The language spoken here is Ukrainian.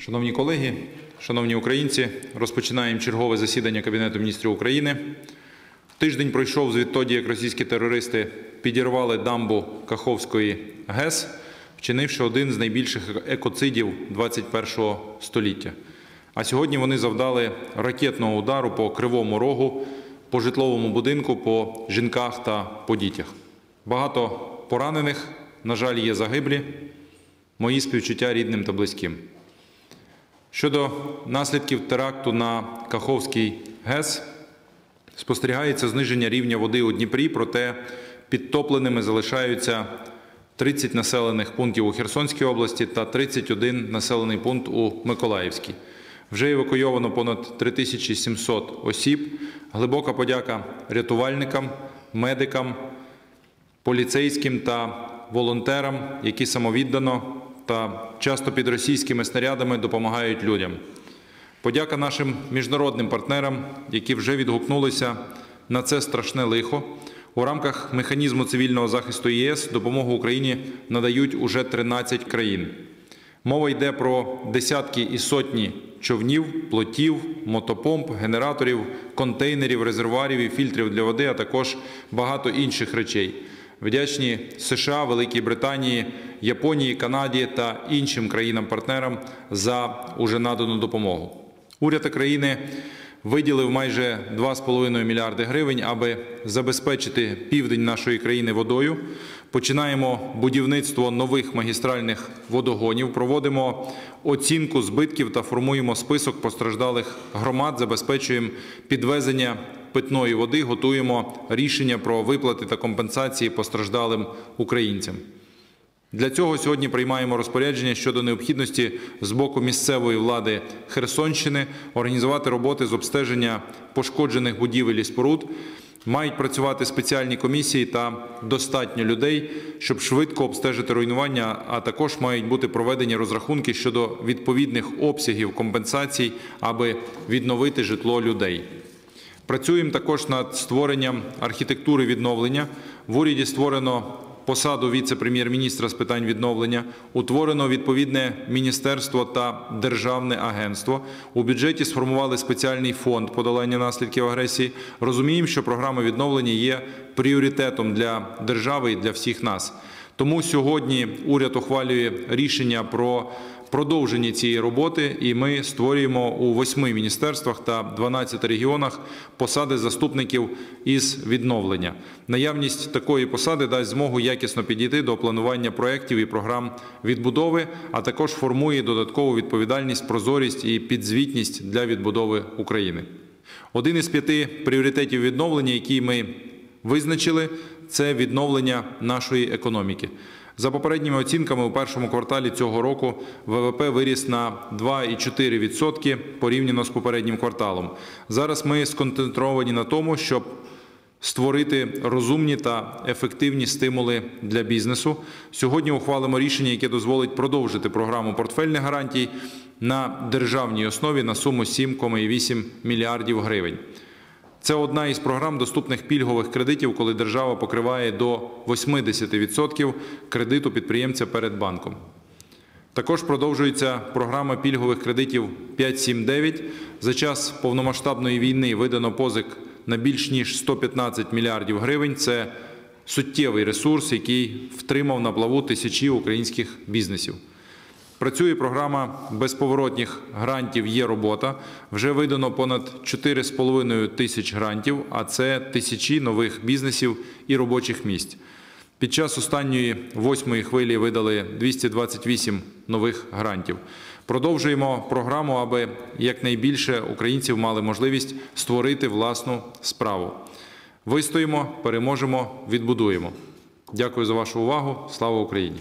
Шановні колеги, шановні українці, розпочинаємо чергове засідання Кабінету міністрів України. Тиждень пройшов звідтоді, як російські терористи підірвали дамбу Каховської ГЕС, вчинивши один з найбільших екоцидів 21 століття. А сьогодні вони завдали ракетного удару по кривому рогу, по житловому будинку, по жінках та по дітях. Багато поранених, на жаль, є загиблі. Мої співчуття рідним та близьким. Щодо наслідків теракту на Каховський ГЕС, спостерігається зниження рівня води у Дніпрі, проте підтопленими залишаються 30 населених пунктів у Херсонській області та 31 населений пункт у Миколаївській. Вже евакуйовано понад 3700 осіб. Глибока подяка рятувальникам, медикам, поліцейським та волонтерам, які самовіддано та часто під російськими снарядами допомагають людям. Подяка нашим міжнародним партнерам, які вже відгукнулися на це страшне лихо. У рамках механізму цивільного захисту ЄС допомогу Україні надають уже 13 країн. Мова йде про десятки і сотні човнів, плотів, мотопомп, генераторів, контейнерів, резервуарів і фільтрів для води, а також багато інших речей. Вдячні США, Великій Британії, Японії, Канаді та іншим країнам-партнерам за уже надану допомогу. Уряд країни виділив майже 2,5 мільярди гривень, аби забезпечити південь нашої країни водою. Починаємо будівництво нових магістральних водогонів, проводимо оцінку збитків та формуємо список постраждалих громад, забезпечуємо підвезення питної води, готуємо рішення про виплати та компенсації постраждалим українцям. Для цього сьогодні приймаємо розпорядження щодо необхідності з боку місцевої влади Херсонщини організувати роботи з обстеження пошкоджених будівель і споруд. Мають працювати спеціальні комісії та достатньо людей, щоб швидко обстежити руйнування, а також мають бути проведені розрахунки щодо відповідних обсягів компенсацій, аби відновити житло людей. Працюємо також над створенням архітектури відновлення. В уряді створено посаду віце-прем'єр-міністра з питань відновлення, утворено відповідне міністерство та державне агентство. У бюджеті сформували спеціальний фонд подолання наслідків агресії. Розуміємо, що програма відновлення є пріоритетом для держави і для всіх нас. Тому сьогодні уряд ухвалює рішення про продовження цієї роботи, і ми створюємо у восьми міністерствах та 12 регіонах посади заступників із відновлення. Наявність такої посади дасть змогу якісно підійти до планування проєктів і програм відбудови, а також формує додаткову відповідальність, прозорість і підзвітність для відбудови України. Один із п'яти пріоритетів відновлення, які ми визначили, це відновлення нашої економіки. За попередніми оцінками, у першому кварталі цього року ВВП виріс на 2,4% порівняно з попереднім кварталом. Зараз ми сконцентровані на тому, щоб створити розумні та ефективні стимули для бізнесу. Сьогодні ухвалимо рішення, яке дозволить продовжити програму портфельних гарантій на державній основі на суму 7,8 мільярдів гривень. Це одна із програм доступних пільгових кредитів, коли держава покриває до 80% кредиту підприємця перед банком. Також продовжується програма пільгових кредитів 5.7.9. За час повномасштабної війни видано позик на більш ніж 115 мільярдів гривень. Це суттєвий ресурс, який втримав на плаву тисячі українських бізнесів. Працює програма безповоротних грантів Є робота. Вже видано понад 4,5 тисяч грантів, а це тисячі нових бізнесів і робочих місць. Під час останньої восьмої хвилі видали 228 нових грантів. Продовжуємо програму, аби якнайбільше українців мали можливість створити власну справу. Вистоїмо, переможемо, відбудуємо. Дякую за вашу увагу. Слава Україні!